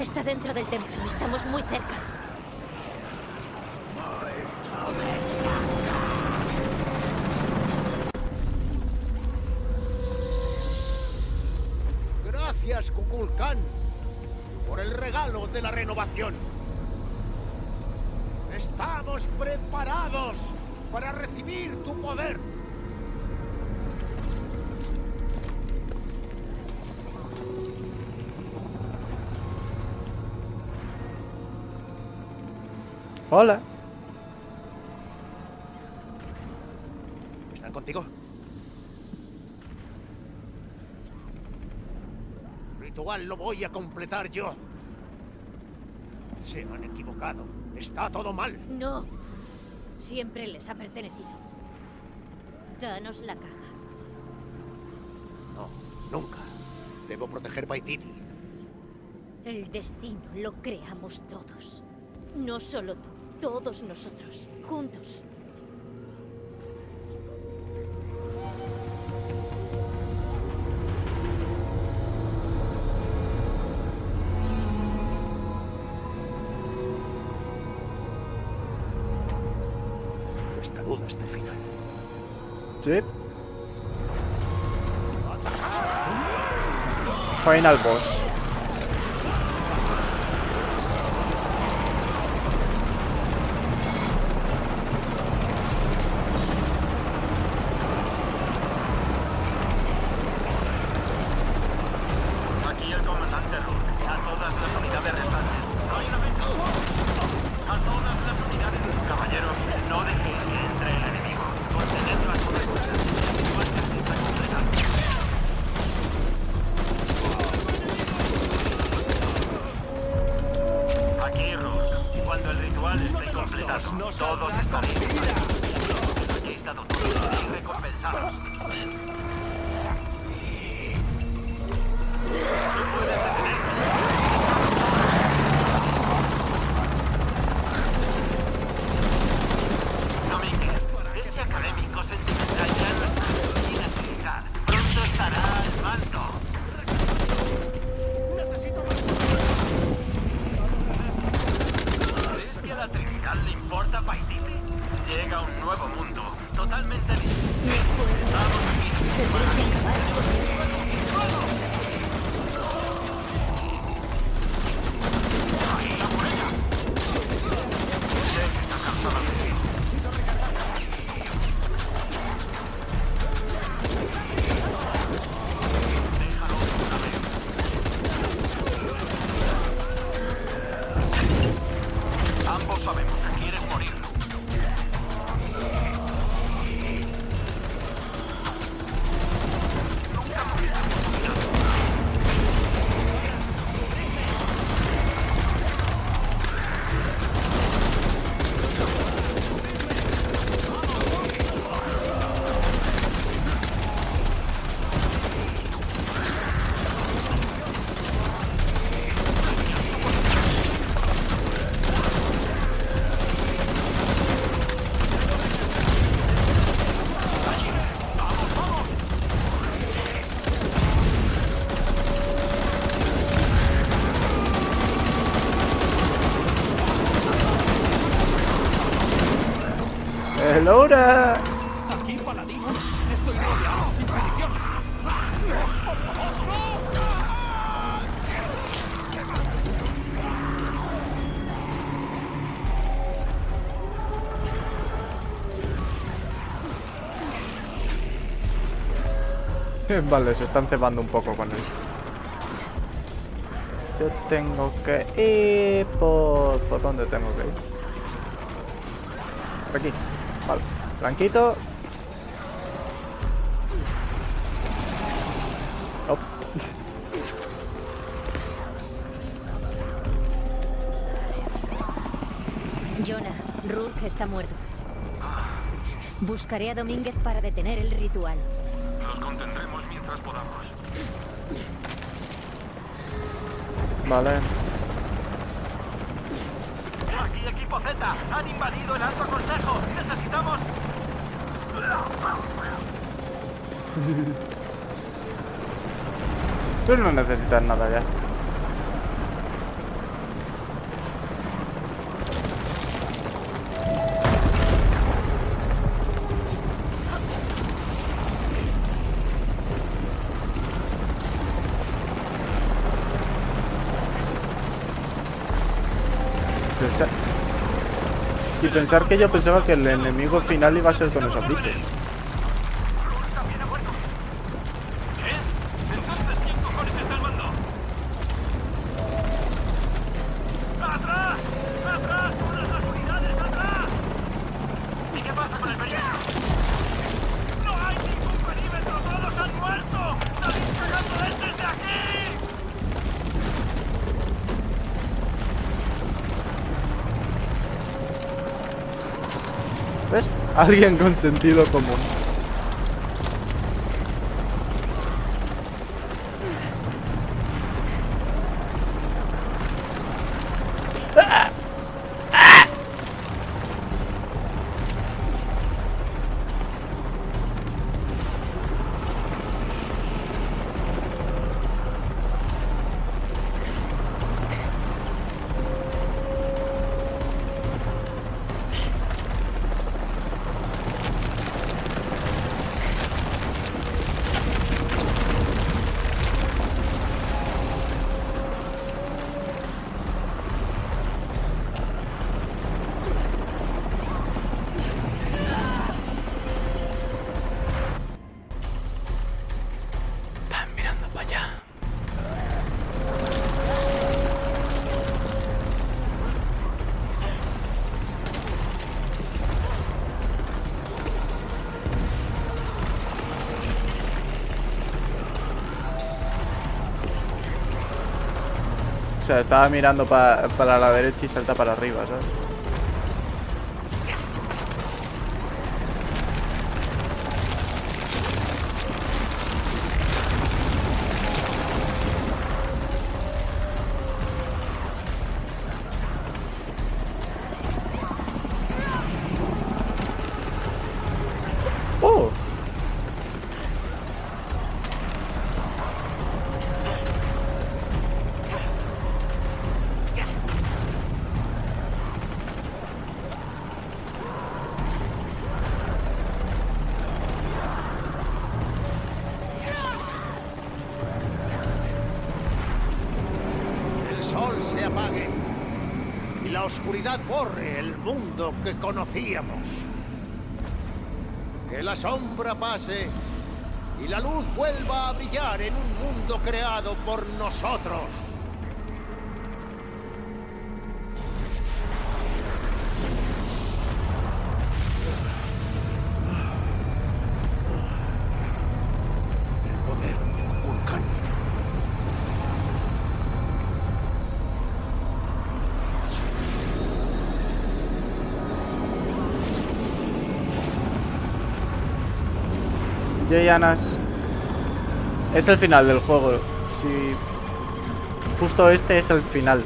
Está dentro del templo. Estamos muy cerca. Gracias, Kukulkan, por el regalo de la renovación. Estamos preparados para recibir tu poder. Hola. ¿Están contigo? Ritual lo voy a completar yo. Se han equivocado. Está todo mal. No. Siempre les ha pertenecido. Danos la caja. No, nunca. Debo proteger Paititi. El destino lo creamos todos. No solo tú, todos nosotros, juntos. Esta duda hasta el final. Sí. Final boss. Importa Paititi? Llega un nuevo mundo, totalmente distinto. Sí, estamos aquí. ¡Ahí la muralla! Sé que estás cansado de esto. Hello Aquí, paladino. Estoy rodeado sin munición. Vale, se están cebando un poco con él. Yo tengo que ir por... ¿Por dónde tengo que ir? Por aquí. Vale. Blanquito. Oh. Jonah, Rourke está muerto. Buscaré a Domínguez para detener el ritual. Los contendremos mientras podamos. Vale. equipo Han invadido el Alto Consejo. Necesitamos... Tú no necesitas nada ya. Y pensar que yo pensaba que el enemigo final iba a ser con esos bichos. Alguien con sentido común. O sea, estaba mirando pa- para la derecha y salta para arriba, ¿sabes? Sol se apague y la oscuridad borre el mundo que conocíamos. Que la sombra pase y la luz vuelva a brillar en un mundo creado por nosotros. Jay Anas. Es el final del juego. Si. Justo este es el final.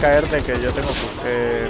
Acabo de caer de que yo tengo eh,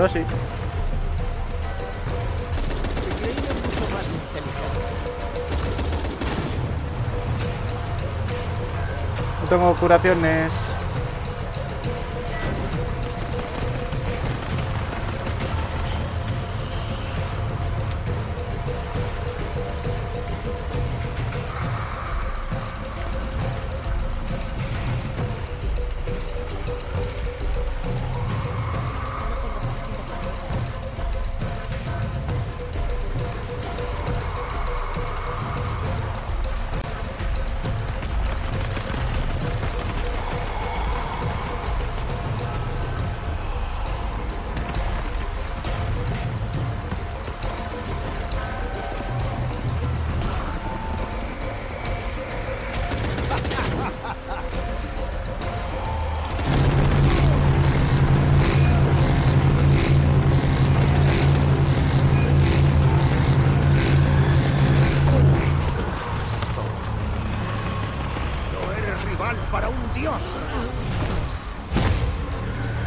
Yo sí. No tengo curaciones.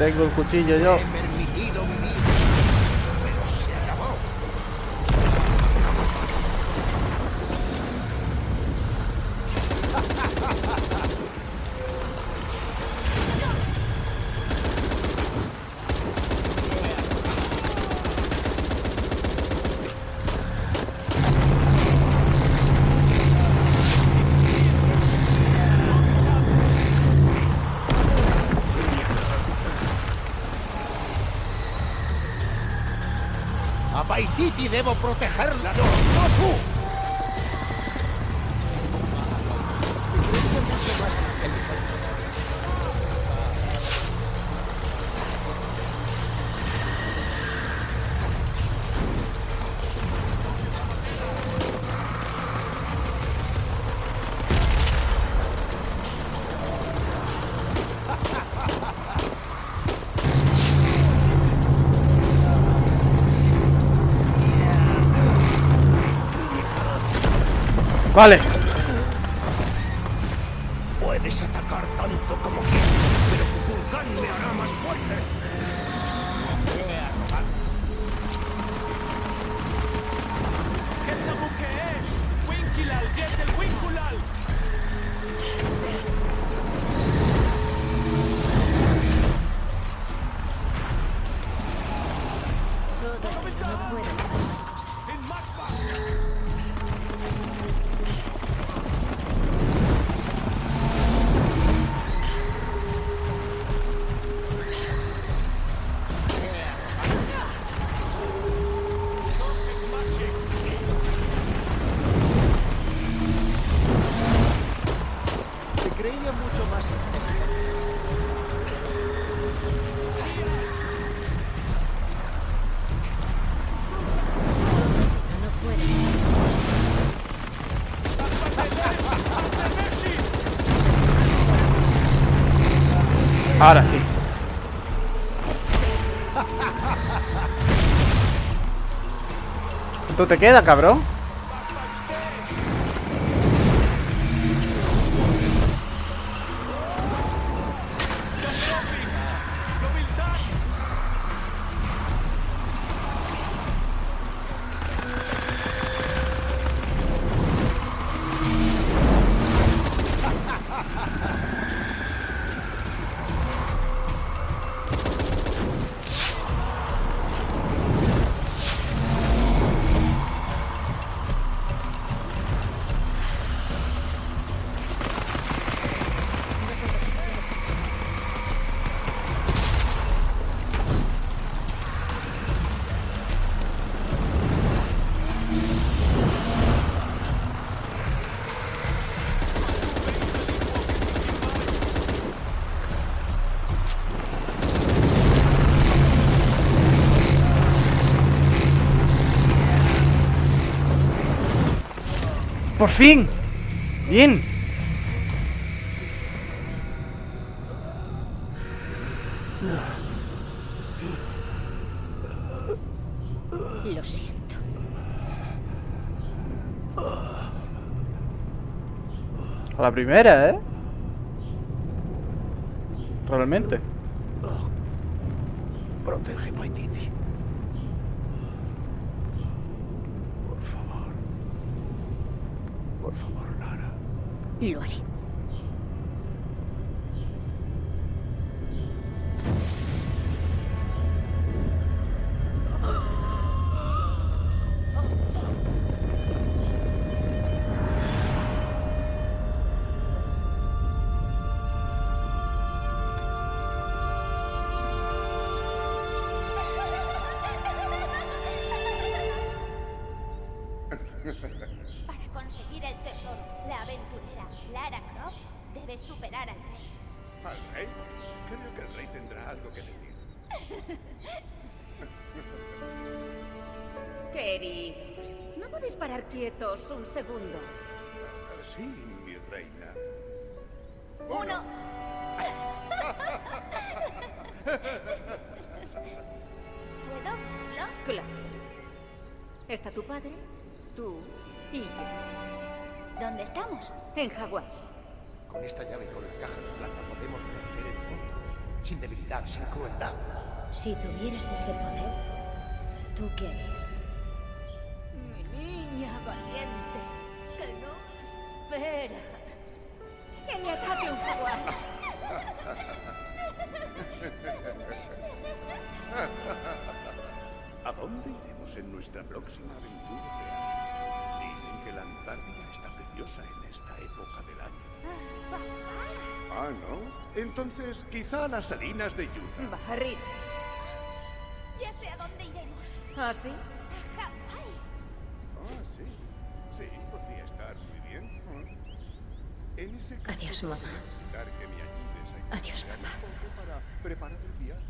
Tem que cutinha, ó. y debo protegerla. No, no tú. Vale. Ahora sí. ¿Tú te queda, cabrón? ¡Por fin! ¡Bien! Lo siento. A la primera, ¿eh? Realmente. Protege Paititi. Por favor. Por favor, Lara. Lo haré. Aventurera Lara Croft debe superar al rey. ¿Al rey? Creo que el rey tendrá algo que decir. Queridos, ¿no podéis parar quietos un segundo? Sí, mi reina. Uno. ¿Puedo verlo? Claro. Está tu padre, tú y yo. ¿Dónde estamos? En Hawái. Con esta llave y con la caja de plata podemos rehacer el mundo. Sin debilidad, sin crueldad. Si tuvieras ese poder, ¿tú qué harías? Mi niña valiente, que no espera. Que le ataque un Hawái. ¿A dónde iremos en nuestra próxima aventura? Que la Antártida está preciosa en esta época del año. Ah, ¿no? Entonces, quizá las salinas de Utah. Rich. Ya sé a dónde iremos. ¿Ah, sí? Hawái. Ah, sí. Sí, podría estar muy bien. En ese caso, Adiós, mamá. que me ayudes a Adiós, papá. un poco para preparar el viaje,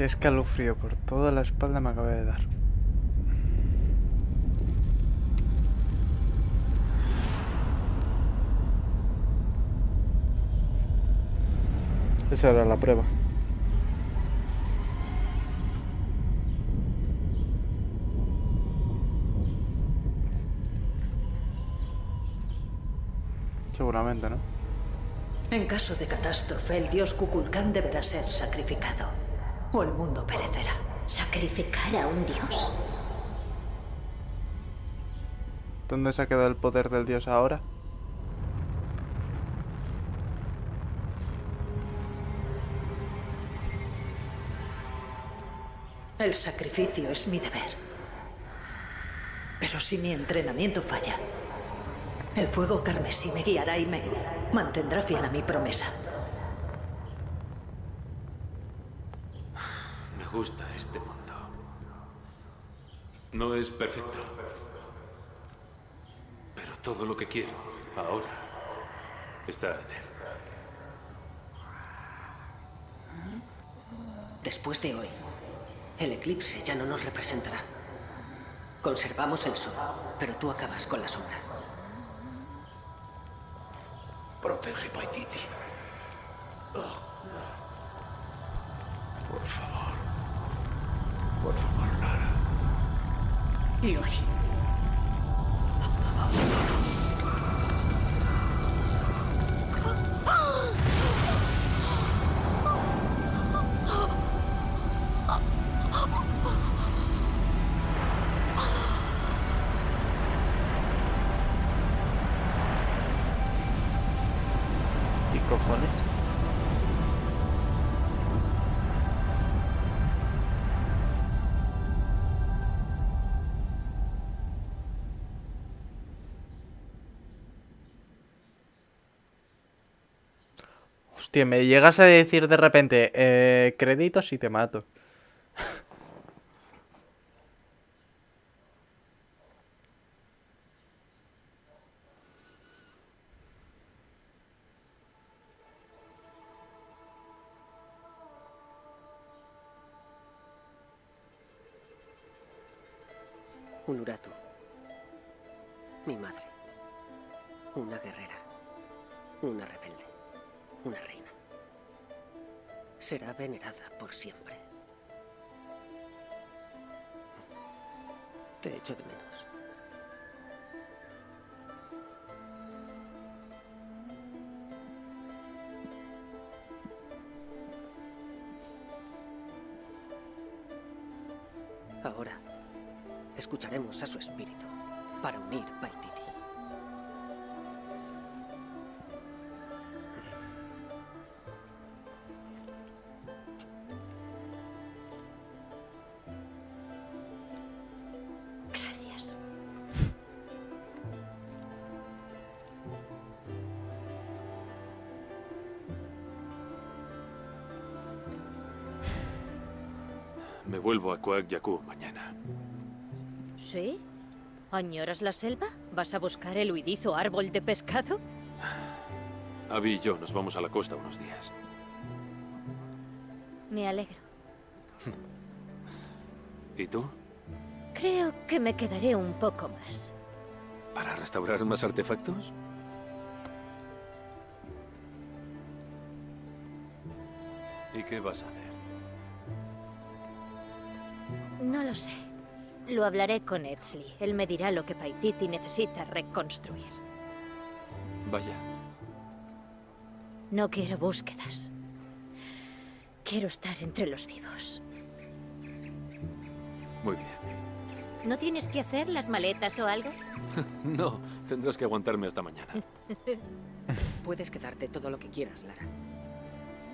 Qué escalofrío por toda la espalda me acaba de dar. Esa era la prueba. Seguramente, ¿no? En caso de catástrofe, el dios Kukulkan deberá ser sacrificado. O el mundo perecerá. ¿Sacrificar a un dios? ¿Dónde se ha quedado el poder del dios ahora? El sacrificio es mi deber. Pero si mi entrenamiento falla, el fuego carmesí me guiará y me mantendrá fiel a mi promesa. Me gusta este mundo. No es perfecto. Pero todo lo que quiero ahora está en él. Después de hoy, el eclipse ya no nos representará. Conservamos el sol, pero tú acabas con la sombra. Protege Paititi. Oh. Por favor. Por favor, Lara. Lo haré. ¿Qué cojones? Hostia, me llegas a decir de repente, eh, créditos y te mato. Un Mi madre. Una guerrera. Una rebelde. Una reina. Será venerada por siempre. Te echo de menos. Ahora escucharemos a su espíritu para unir Paititi. Me vuelvo a Kuak Yaku mañana. ¿Sí? ¿Añoras la selva? ¿Vas a buscar el huidizo árbol de pescado? Abby y yo nos vamos a la costa unos días. Me alegro. ¿Y tú? Creo que me quedaré un poco más. ¿Para restaurar más artefactos? ¿Y qué vas a hacer? No lo sé. Lo hablaré con Edsley. Él me dirá lo que Paititi necesita reconstruir. Vaya, No quiero búsquedas. Quiero estar entre los vivos. muy bien. ¿No tienes que hacer las maletas o algo? No, tendrás que aguantarme hasta mañana. Puedes quedarte todo lo que quieras, Lara.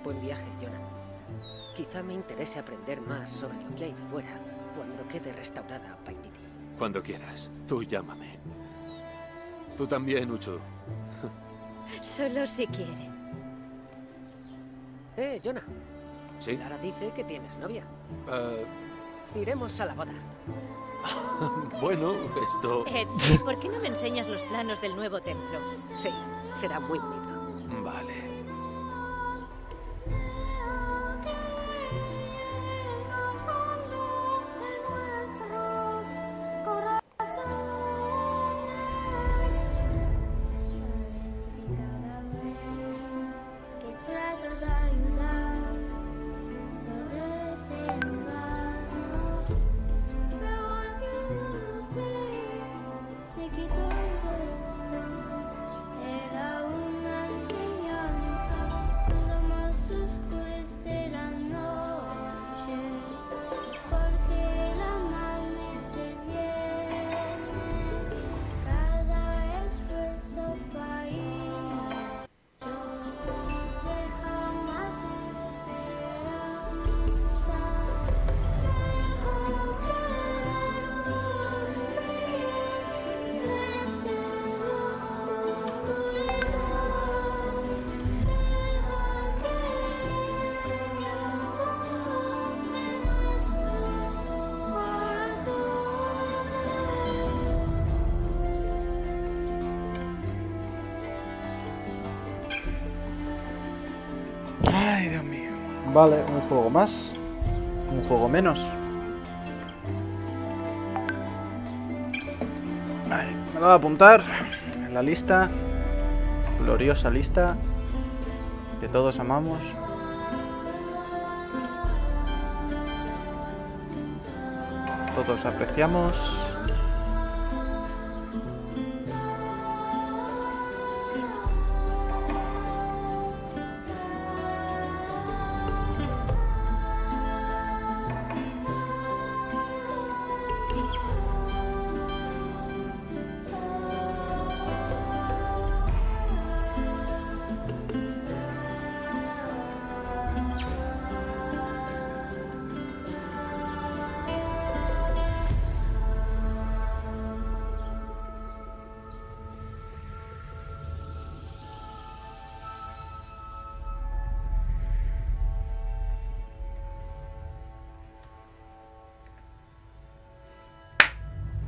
Buen viaje, Jonah. Quizá me interese aprender más sobre lo que hay fuera cuando quede restaurada Paititi. Cuando quieras, tú llámame. Tú también, Uchu. Solo si quiere. Eh, Jonah. ¿Sí? Lara dice que tienes novia. Eh, Iremos a la boda. bueno, esto... Edsley, ¿por qué no me enseñas los planos del nuevo templo? Sí, será muy bonito. Vale, un juego más. Un juego menos. Vale, me lo voy a apuntar en la lista. Gloriosa lista. Que todos amamos. Todos apreciamos.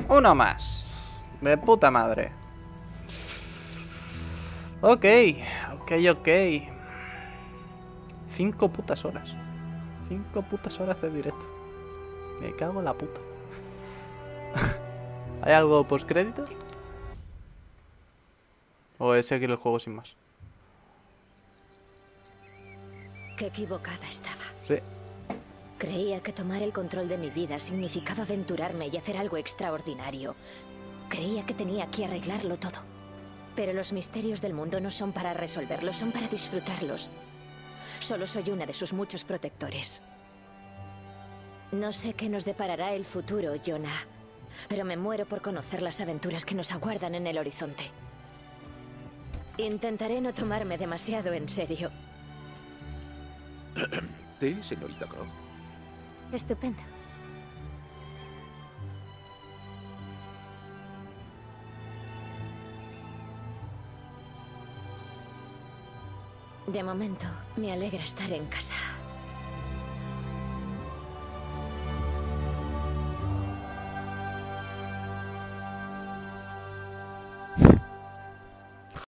Uno más. De puta madre. Ok, ok, ok. Cinco putas horas. Cinco putas horas de directo. Me cago en la puta. ¿Hay algo post créditos? ¿O es seguir el juego sin más? Qué equivocada estaba. Sí. Creía que tomar el control de mi vida significaba aventurarme y hacer algo extraordinario. Creía que tenía que arreglarlo todo. Pero los misterios del mundo no son para resolverlos, son para disfrutarlos. Solo soy una de sus muchos protectores. No sé qué nos deparará el futuro, Jonah, pero me muero por conocer las aventuras que nos aguardan en el horizonte. Intentaré no tomarme demasiado en serio. ¿Té, señorita Croft? Estupendo. De momento, me alegra estar en casa.